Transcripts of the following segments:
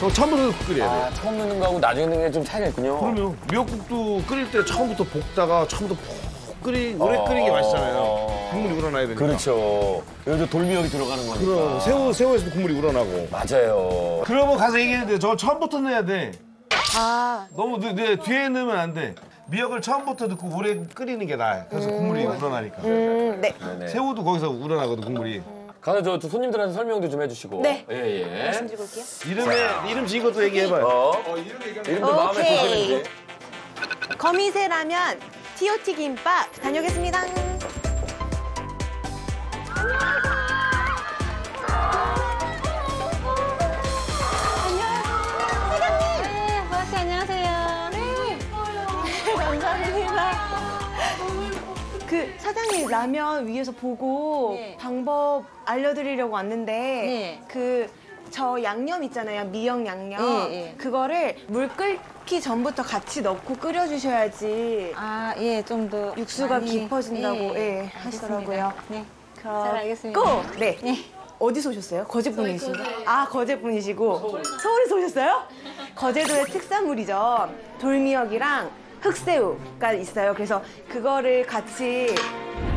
저 처음부터 끓여야 돼. 아, 처음 넣는 거하고 나중에 넣는 게 좀 차이가 있군요. 그럼요. 미역국도 끓일 때 처음부터 볶다가 처음부터 푹 끓이 오래 어. 끓이는 게 맛있잖아요. 국물이 우러나야 되니까. 그렇죠. 여기도 돌미역이 들어가는 거니까. 그럼 새우 새우에서도 국물이 우러나고. 맞아요. 그러면 가서 얘기했는데 저 처음부터 넣어야 돼. 아, 너무 늦, 네, 뒤에 넣으면 안 돼. 미역을 처음부터 넣고 오래 끓이는 게 나아요. 그래서 국물이 우러나니까. 음, 네. 네네. 새우도 거기서 우러나거든 국물이. 가서 저, 저 손님들한테 설명도 좀 해주시고. 네. 예, 예. 말씀드리고 올게요. 이름에 이름 지은 것도 얘기해봐요. 어. 이름도 마음에 오케이. 드시는지. 거미새 라면, TOT 김밥 다녀오겠습니다. 그 사장님 라면 위에서 보고 네. 방법 알려드리려고 왔는데 네. 그저 양념 있잖아요 미역 양념 예, 예. 그거를 물 끓기 전부터 같이 넣고 끓여주셔야지 아, 예, 좀 더. 육수가 많이- 깊어진다고, 예, 알겠습니다. 하시더라고요. 네. 그럼 잘 알겠습니다. 고! 네. 네. 어디서 오셨어요? 거제 분이신가? 아 거제 분이시고 서울에서 오셨어요? 거제도의 특산물이죠. 돌미역이랑 흑새우가 있어요. 그래서 그거를 같이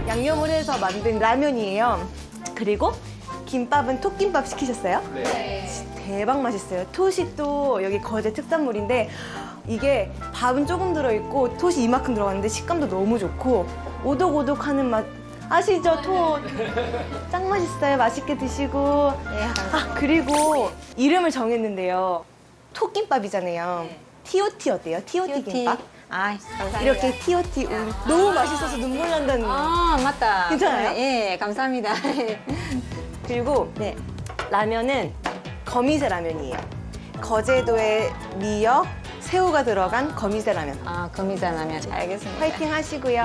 양념을 해서 만든 라면이에요. 그리고 김밥은 톡김밥 시키셨어요? 네. 대박 맛있어요. 톳이 또 여기 거제 특산물인데 이게 밥은 조금 들어있고 톳이 이만큼 들어갔는데 식감도 너무 좋고 오독오독하는 맛 아시죠 톳? 짱 맛있어요. 맛있게 드시고. 예, 감사합니다. 아 그리고 이름을 정했는데요. 톡김밥이잖아요. TOT 어때요? TOT 김밥? 아. 이렇게 TOT 우리 너무 맛있어서 눈물 난다는 거. 아, 맞다. 괜찮아요? 예, 감사합니다. 그리고 네. 라면은 거미새 라면이에요. 거제도의 미역, 새우가 들어간 거미새 라면. 아, 거미자라면. 알겠습니다. 파이팅 하시고요.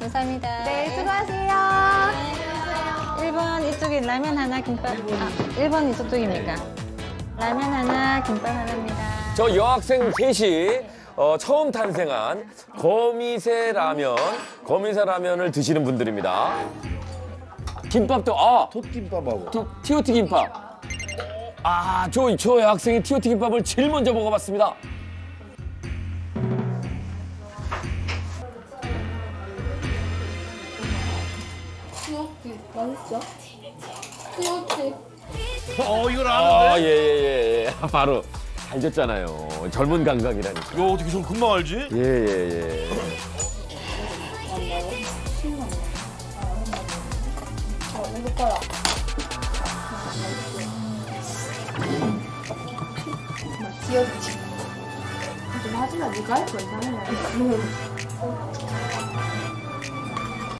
감사합니다. 네, 수고하세요. 1번 이쪽에 라면 하나, 김밥. 아, 1번 이쪽 쪽입니까? 라면 하나, 김밥 하나입니다. 저 여학생 셋이 어, 처음 탄생한 거미새 라면, 거미새 라면을 드시는 분들입니다. 김밥도, 아, 톳김밥하고. 또 티오티 김밥. 아, 저, 저 여학생이 티오티 김밥을 제일 먼저 먹어봤습니다. 귀엽지? 맛있어? 귀엽지? 어 이걸 아, 아는데? 예, 예, 예. 바로 알졌잖아요. 젊은 감각이라니까. 이거 어떻게 좀 금방 알지? 예, 예, 예. 귀엽지? 좀 하지마, 네가 할거 이상해.